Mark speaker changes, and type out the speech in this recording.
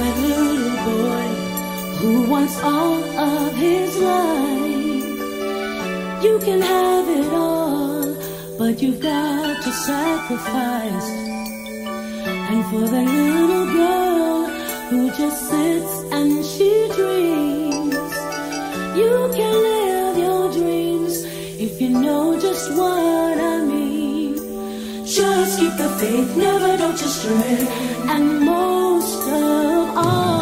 Speaker 1: that little boy who wants all of his life. You can have it all, but you've got to sacrifice. And for that little girl who just sits and she dreams, you can live your dreams if you know just what. Just keep the faith, never don't you stray, and most of all.